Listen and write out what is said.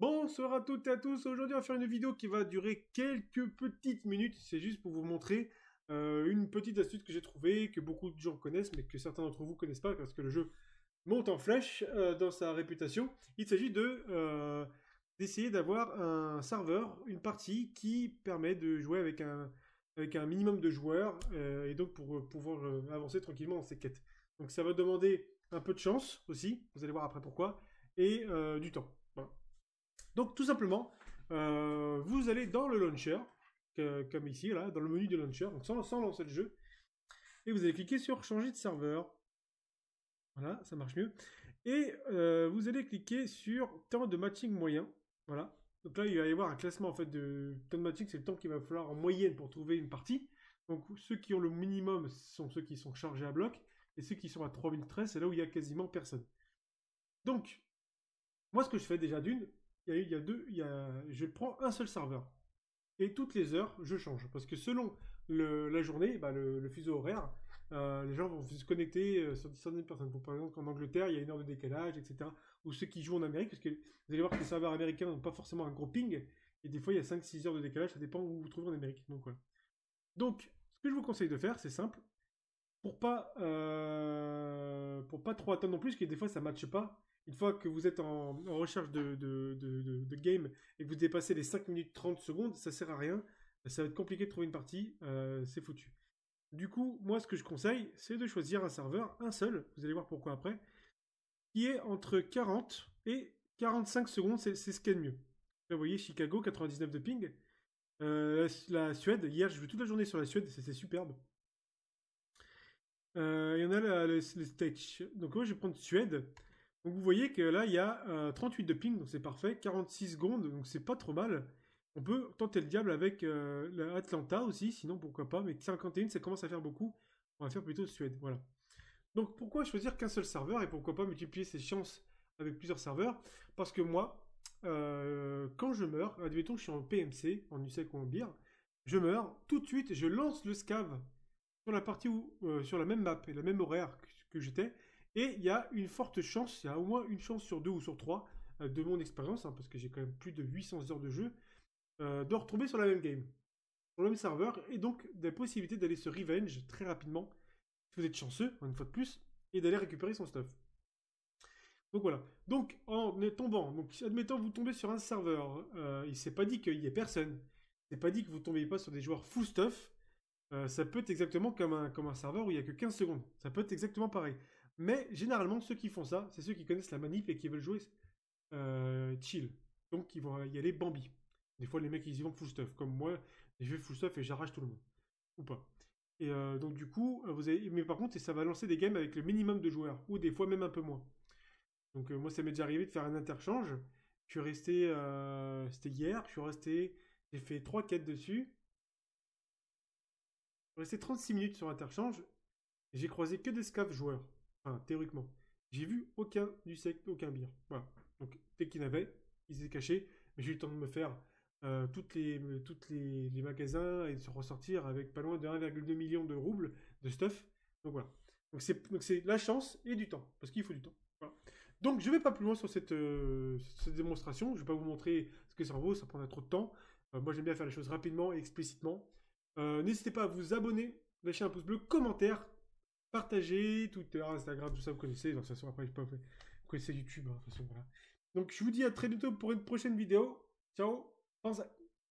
Bonsoir à toutes et à tous. Aujourd'hui, on va faire une vidéo qui va durer quelques petites minutes. C'est juste pour vous montrer euh, une petite astuce que j'ai trouvée, que beaucoup de gens connaissent, mais que certains d'entre vous connaissent pas parce que le jeu monte en flèche euh, dans sa réputation. Il s'agit de euh, d'essayer d'avoir un serveur, une partie qui permet de jouer avec un avec un minimum de joueurs et donc pour pouvoir avancer tranquillement dans ses quêtes. Donc ça va demander un peu de chance aussi, vous allez voir après pourquoi, et du temps. Donc tout simplement, euh, vous allez dans le launcher, comme ici, là, dans le menu de launcher, donc sans, lancer le jeu, et vous allez cliquer sur changer de serveur. Voilà, ça marche mieux. Et euh, vous allez cliquer sur temps de matching moyen. Voilà. Donc là, il va y avoir un classement en fait de temps de matching, c'est le temps qu'il va falloir en moyenne pour trouver une partie. Donc ceux qui ont le minimum sont ceux qui sont chargés à bloc, et ceux qui sont à 3013, c'est là où il y a quasiment personne. Donc, moi ce que je fais déjà d'une, il y a, deux, il y a, je prends un seul serveur. Et toutes les heures, je change. Parce que selon la journée, bah, le, fuseau horaire, euh, les gens vont se connecter euh, sur certaines personnes. par exemple, en Angleterre, il y a une heure de décalage, etc. Ou ceux qui jouent en Amérique, parce que vous allez voir que les serveurs américains n'ont pas forcément un gros ping. Et des fois, il y a 5-6 heures de décalage, ça dépend où vous vous trouvez en Amérique. Donc, voilà. Donc, ce que je vous conseille de faire, c'est simple. Pour pas, euh, pas trop attendre non plus, parce que des fois, ça matche pas une fois que vous êtes en, recherche de, game et que vous dépassez les 5 minutes 30 secondes, ça sert à rien. Ça va être compliqué de trouver une partie, euh, c'est foutu. Du coup, moi, ce que je conseille, c'est de choisir un serveur, un seul, vous allez voir pourquoi après, qui est entre 40 et 45 secondes, c'est ce qu'il y a de mieux. Là, vous voyez, Chicago, 99 de ping. Euh, la, Suède, hier, je joué toute la journée sur la Suède, c'est superbe. Euh, il y en a les, les Donc moi, je vais prendre Suède. Donc vous voyez que là, il y a 38 euh, de ping, donc c'est parfait. 46 secondes, donc c'est pas trop mal. On peut tenter le diable avec euh, Atlanta aussi, sinon pourquoi pas. Mais 51, ça commence à faire beaucoup. On va faire plutôt Suède, voilà. Donc pourquoi choisir qu'un seul serveur et pourquoi pas multiplier ses chances avec plusieurs serveurs? Parce que moi, quand je meurs, admettons que je suis en PMC, en USEC ou en BIR, je meurs, tout de suite, je lance le scav sur la partie où, sur la même map et le même horaire que j'étais, et il y a une forte chance, il y a au moins une chance sur deux ou sur trois, euh, de mon expérience, hein, parce que j'ai quand même plus de 800 heures de jeu, euh, de retomber sur la même game, sur le même serveur, et donc des possibilités d'aller se revenge très rapidement, si vous êtes chanceux, une fois de plus, et d'aller récupérer son stuff. Donc voilà. Donc en tombant, donc admettons vous tombez sur un serveur, euh, il s'est pas dit qu'il y ait personne. Il s'est pas dit que vous tombiez pas sur des joueurs full stuff. Ça peut être exactement comme un, serveur où il y a que 15 secondes. Ça peut être exactement pareil. Mais généralement, ceux qui font ça, c'est ceux qui connaissent la manip et qui veulent jouer euh, chill. Donc, ils vont y aller Bambi. Des fois, les mecs, ils y vont full stuff. Comme moi, je vais full stuff et j'arrache tout le monde. Ou pas. Et euh, donc, du coup, euh, vous avez... mais par contre, ça va lancer des games avec le minimum de joueurs. Ou des fois, même un peu moins. Donc, moi, ça m'est déjà arrivé de faire un interchange. Je suis resté. C'était hier. Je suis resté. J'ai fait trois quêtes dessus. Resté 36 minutes sur interchange. J'ai croisé que des scavs joueurs. Enfin, théoriquement. J'ai vu aucun du sec, aucun bière. Voilà. Donc, dès qu'il y en avait, ils étaient cachés. Mais j'ai eu le temps de me faire euh, toutes les, magasins et de se ressortir avec pas loin de 1,2 million de roubles de stuff. Donc voilà. Donc c'est la chance et du temps. Parce qu'il faut du temps. Donc je vais pas plus loin sur cette, euh, démonstration. Je vais pas vous montrer ce que ça vaut. Ça prendra trop de temps. Euh, moi j'aime bien faire les choses rapidement et explicitement. N'hésitez pas à vous abonner, lâcher un pouce bleu, commentaire, partagez, Twitter, Instagram, tout ça, vous connaissez. De toute façon, après, je pas, vous connaissez YouTube, hein, de toute façon, voilà. Donc, je vous dis à très bientôt pour une prochaine vidéo. Ciao.